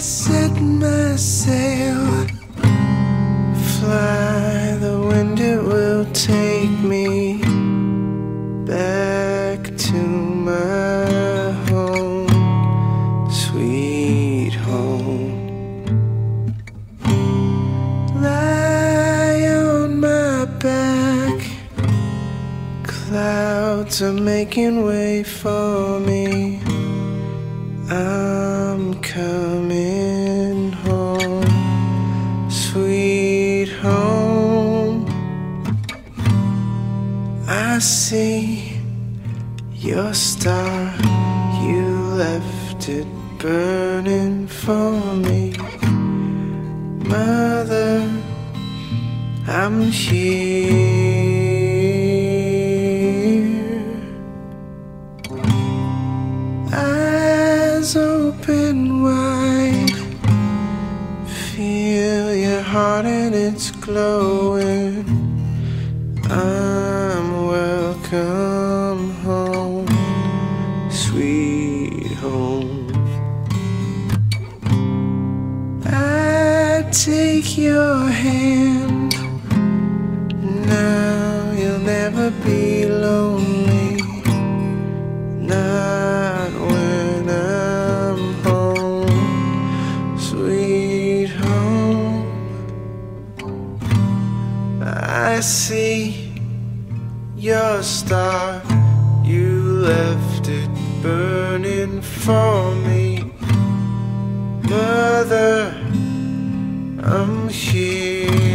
set my sail, fly the wind, it will take me back to my home, sweet home. Lie on my back, clouds are making way for me. I see your star, you left it burning for me. Mother, I'm here. Eyes open wide, feel your heart and it's glowing. I'm take your hand. Now you'll never be lonely. Not when I'm home, sweet home. I see your star. You left it burning for me. Mother, I'm here.